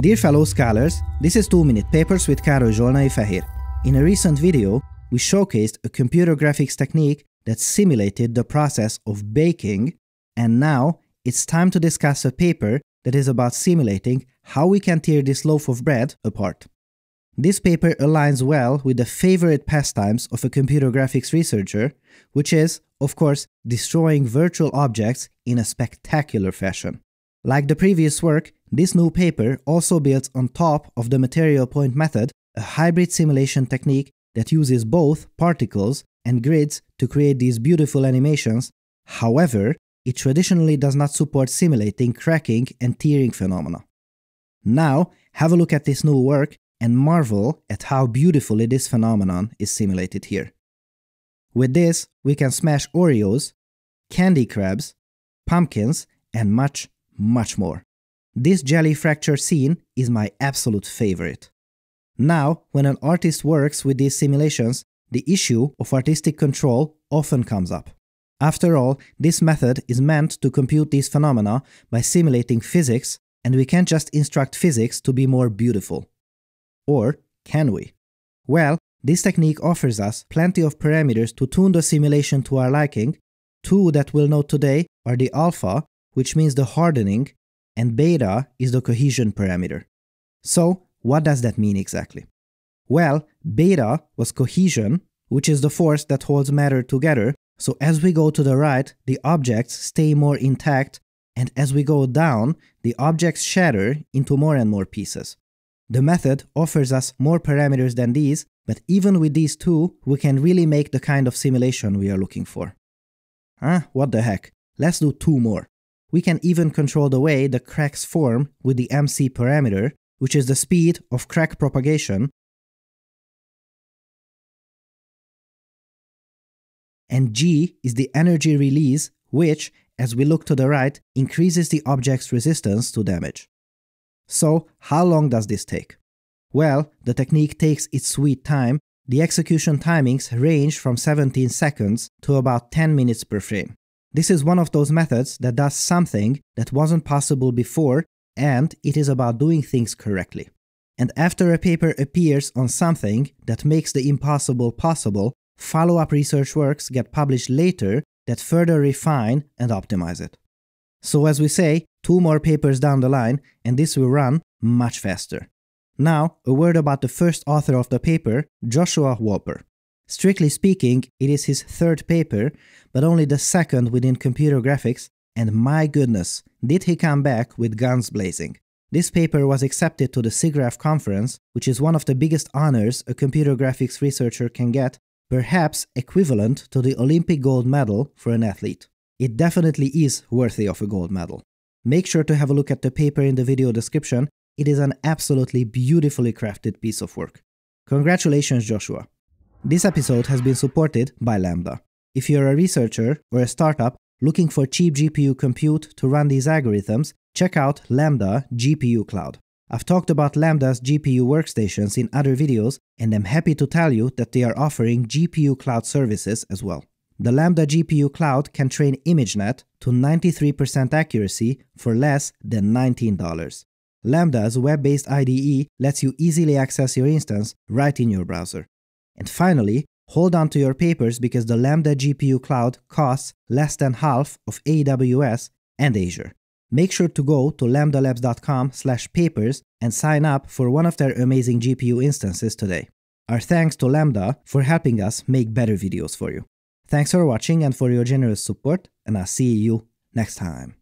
Dear fellow scholars, this is 2 Minute Papers with Károly Zsolnai Fehér. In a recent video, we showcased a computer graphics technique that simulated the process of baking, and now it's time to discuss a paper that is about simulating how we can tear this loaf of bread apart. This paper aligns well with the favorite pastimes of a computer graphics researcher, which is, of course, destroying virtual objects in a spectacular fashion. Like the previous work, this new paper also builds on top of the material point method a hybrid simulation technique that uses both particles and grids to create these beautiful animations. However, it traditionally does not support simulating cracking and tearing phenomena. Now, have a look at this new work and marvel at how beautifully this phenomenon is simulated here. With this, we can smash Oreos, candy crabs, pumpkins, and much, much more. This jelly fracture scene is my absolute favorite. Now, when an artist works with these simulations, the issue of artistic control often comes up. After all, this method is meant to compute these phenomena by simulating physics, and we can't just instruct physics to be more beautiful. Or can we? Well, this technique offers us plenty of parameters to tune the simulation to our liking. Two that we'll note today are the alpha, which means the hardening, and beta is the cohesion parameter. So, what does that mean exactly? Well, beta was cohesion, which is the force that holds matter together, so as we go to the right, the objects stay more intact, and as we go down, the objects shatter into more and more pieces. The method offers us more parameters than these, but even with these two, we can really make the kind of simulation we are looking for. Huh? What the heck? Let's do two more. We can even control the way the cracks form with the MC parameter, which is the speed of crack propagation, and G is the energy release, which, as we look to the right, increases the object's resistance to damage. So, how long does this take? Well, the technique takes its sweet time. The execution timings range from 17 seconds to about 10 minutes per frame. This is one of those methods that does something that wasn't possible before, and it is about doing things correctly. And after a paper appears on something that makes the impossible possible, follow up research works get published later that further refine and optimize it. So, as we say, two more papers down the line, and this will run much faster. Now, a word about the first author of the paper, Joshua Wolper. Strictly speaking, it is his third paper, but only the second within computer graphics, and my goodness, did he come back with guns blazing. This paper was accepted to the SIGGRAPH conference, which is one of the biggest honors a computer graphics researcher can get, perhaps equivalent to the Olympic gold medal for an athlete. It definitely is worthy of a gold medal. Make sure to have a look at the paper in the video description, it is an absolutely beautifully crafted piece of work. Congratulations, Joshua! This episode has been supported by Lambda. If you're a researcher or a startup looking for cheap GPU compute to run these algorithms, check out Lambda GPU Cloud. I've talked about Lambda's GPU workstations in other videos, and I'm happy to tell you that they are offering GPU cloud services as well. The Lambda GPU Cloud can train ImageNet to 93% accuracy for less than $19. Lambda's web-based IDE lets you easily access your instance right in your browser. And finally, hold on to your papers because the Lambda GPU Cloud costs less than half of AWS and Azure. Make sure to go to lambdalabs.com/papers and sign up for one of their amazing GPU instances today. Our thanks to Lambda for helping us make better videos for you. Thanks for watching and for your generous support, and I'll see you next time.